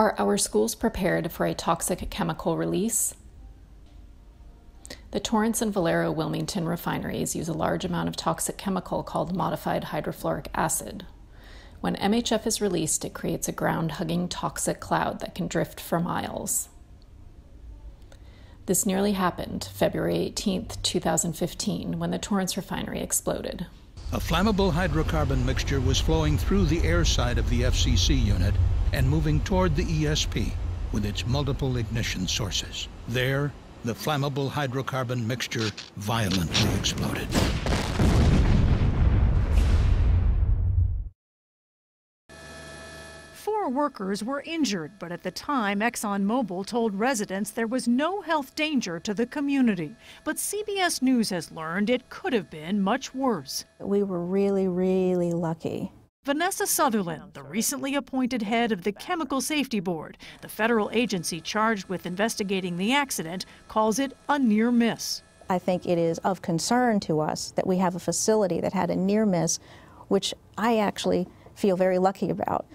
Are our schools prepared for a toxic chemical release? The Torrance and Valero Wilmington refineries use a large amount of toxic chemical called modified hydrofluoric acid. When MHF is released, it creates a ground hugging toxic cloud that can drift for miles. This nearly happened February 18, 2015, when the Torrance refinery exploded. A flammable hydrocarbon mixture was flowing through the air side of the FCC unit and moving toward the ESP with its multiple ignition sources. There, the flammable hydrocarbon mixture violently exploded. Four workers were injured, but at the time, ExxonMobil told residents there was no health danger to the community. But CBS News has learned it could have been much worse. We were really, really lucky. Vanessa Sutherland, the recently appointed head of the Chemical Safety Board, the federal agency charged with investigating the accident, calls it a near miss. I think it is of concern to us that we have a facility that had a near miss, which I actually feel very lucky about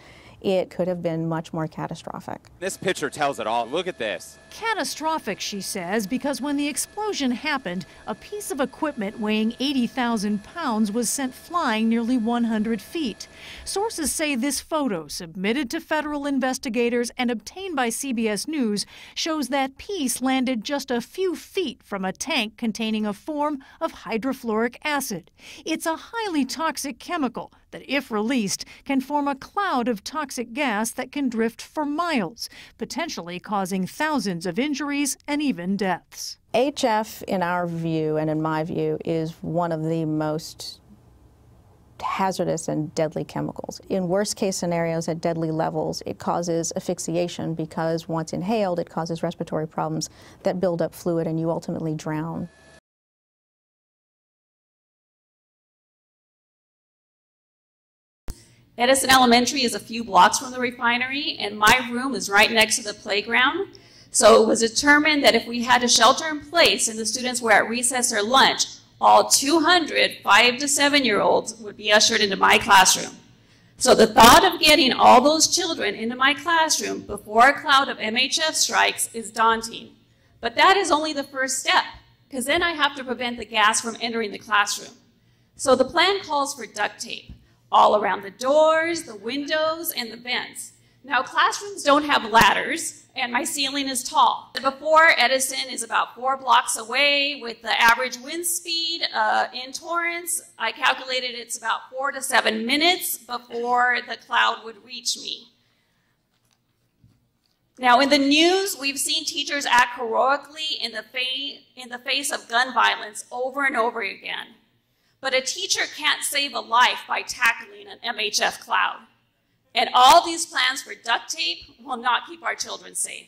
it could have been much more catastrophic. This picture tells it all. Look at this. Catastrophic, she says, because when the explosion happened, a piece of equipment weighing 80,000 pounds was sent flying nearly 100 feet. Sources say this photo, submitted to federal investigators and obtained by CBS News, shows that piece landed just a few feet from a tank containing a form of hydrofluoric acid. It's a highly toxic chemical that, if released, can form a cloud of toxic gas that can drift for miles, potentially causing thousands of injuries and even deaths. HF, in our view and in my view, is one of the most hazardous and deadly chemicals. In worst case scenarios at deadly levels, it causes asphyxiation because once inhaled, it causes respiratory problems that build up fluid and you ultimately drown. Edison Elementary is a few blocks from the refinery, and my room is right next to the playground. So it was determined that if we had a shelter in place and the students were at recess or lunch, all 200 five to seven year olds would be ushered into my classroom. So the thought of getting all those children into my classroom before a cloud of MHF strikes is daunting. But that is only the first step, because then I have to prevent the gas from entering the classroom. So the plan calls for duct tape all around the doors, the windows, and the vents. Now, classrooms don't have ladders, and my ceiling is tall. Before, Edison is about four blocks away with the average wind speed uh, in Torrance. I calculated it's about four to seven minutes before the cloud would reach me. Now, in the news, we've seen teachers act heroically in the, in the face of gun violence over and over again. But a teacher can't save a life by tackling an MHF cloud. And all these plans for duct tape will not keep our children safe.